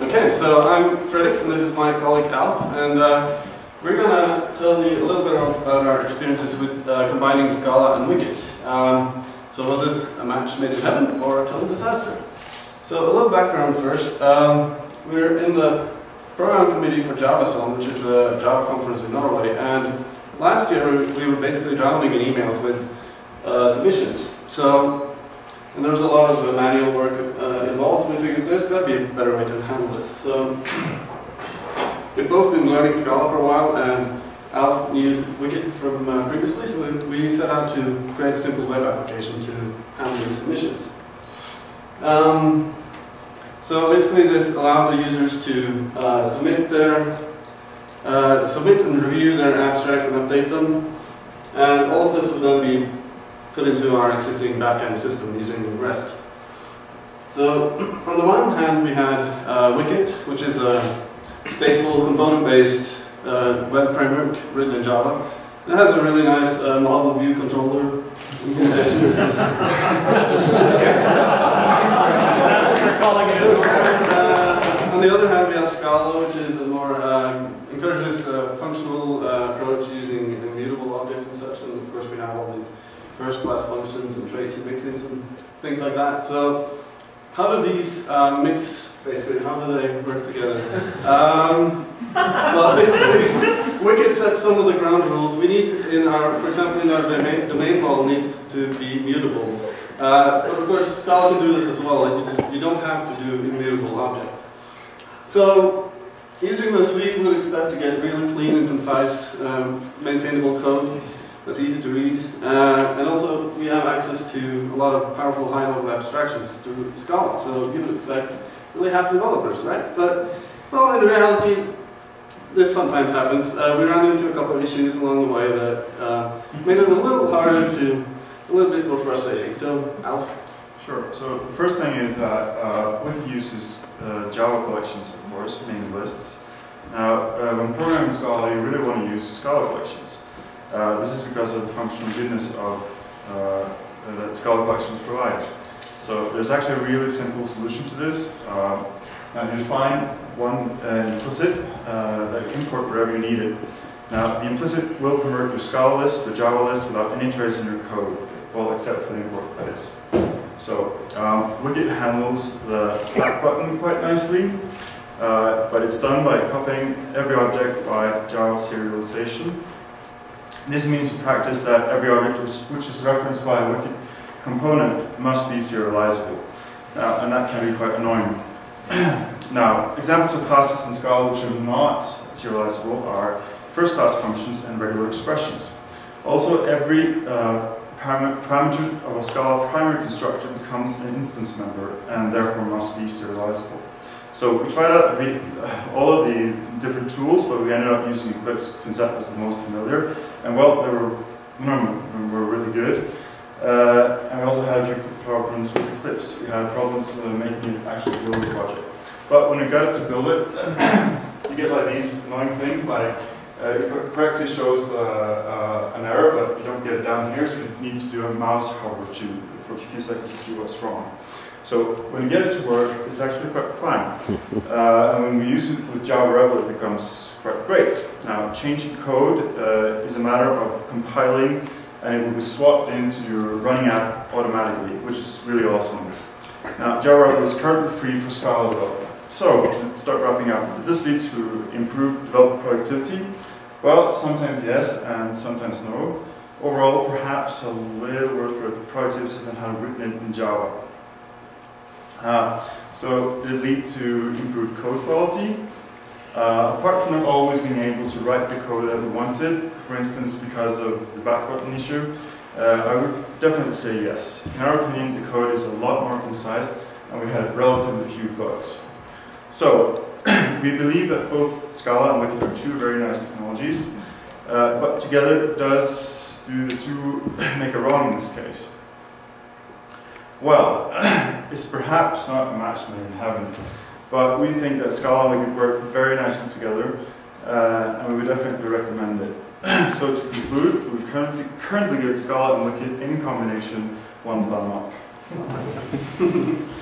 Okay, so I'm Fredrik, and this is my colleague Alf, and uh, we're going to tell you a little bit about our experiences with uh, combining Scala and Wicket. Um, so was this a match made in heaven or a total disaster? So a little background first. Um, we're in the program committee for JavaZone, which is a Java conference in Norway, and last year we were basically drowning in emails with uh, submissions. So, and there was a lot of uh, manual work uh, involved, we figured there's got to be a better way to handle this. So, we've both been learning Scala for a while, and Alf used Wicket from uh, previously, so we, we, set out to create a simple web application to handle these submissions. Um, so basically this allowed the users to uh, submit their uh, submit and review their abstracts and update them. And all of this would then be put into our existing backend system using REST. So on the one hand, we had uh, Wicket, which is a stateful component-based uh, web framework written in Java. It has a really nice uh, model view controller implementation. Uh, on the other hand, we have Scala, which is a more um, encourages functional uh, approach using immutable objects and such. And of course, we have all these first-class functions and traits and mixes and things like that. So, how do these uh, mix basically? How do they work together? Um, well, basically, Wicket sets some of the ground rules. We need in our, for example, in our domain, domain model needs to be mutable. Uh, but of course, Scala can do this as well. You, you don't have to do immutable objects. So, using this, we would expect to get really clean and concise, um, maintainable code that's easy to read. Uh, and also, we have access to a lot of powerful high-level abstractions through Scala. So, you would expect really happy developers, right? But, well, in reality, this sometimes happens. Uh, we ran into a couple of issues along the way that uh, made it a little harder to a little bit more frustrating. So, Alf? Sure. So the first thing is that uh, Wicket uses uh, Java collections, of course, mainly lists. Now, uh, when programming Scala, you really want to use Scala collections. Uh, this is because of the functional goodness of uh, that Scala collections provide. So there's actually a really simple solution to this. Uh, now you define one implicit that you import wherever you need it. Now, the implicit will convert your Scala list to a Java list without any trace in your code well, except for the import place. So um, Wicket handles the back button quite nicely, uh, but it's done by copying every object by Java serialization. This means in practice that every object which is referenced by a Wicket component must be serializable, uh, and that can be quite annoying. now, examples of classes in Scala which are not serializable are first-class functions and regular expressions. Also, every uh, parameter of a Scala primary constructor becomes an instance member and therefore must be serializable. So we tried out uh, all of the different tools, but we ended up using Eclipse since that was the most familiar. And well, they were, of were really good. Uh, and we also had a few problems with Eclipse. We had problems uh, making it actually build the project. But when we got it to build it, you get like these annoying things like uh, it correctly shows uh, uh, an error, but you don't get it down here, so you need to do a mouse hover to, for a few seconds to see what's wrong. So when you get it to work, it's actually quite fine. Uh, and when we use it with Java Rebel, it becomes quite great. Now, changing code uh, is a matter of compiling, and it will be swapped into your running app automatically, which is really awesome. Now, Java Rebel is currently free for Scala development. So, to start wrapping up, did this lead to improved developer productivity? Well, sometimes yes, and sometimes no. Overall, perhaps a little worse productivity than how written it in Java. Uh, so, did it lead to improved code quality? Uh, apart from not always being able to write the code that we wanted, for instance, because of the back button issue, uh, I would definitely say yes. In our opinion, the code is a lot more concise, and we had relatively few bugs. So, we believe that both Scala and Wicket are two very nice technologies, uh, but together does do the two make a wrong in this case? Well, it's perhaps not a match made in heaven, but we think that Scala and Wicket work very nicely together, uh, and we would definitely recommend it. so to conclude, we currently, currently give Scala and Wicket in combination one thumb up.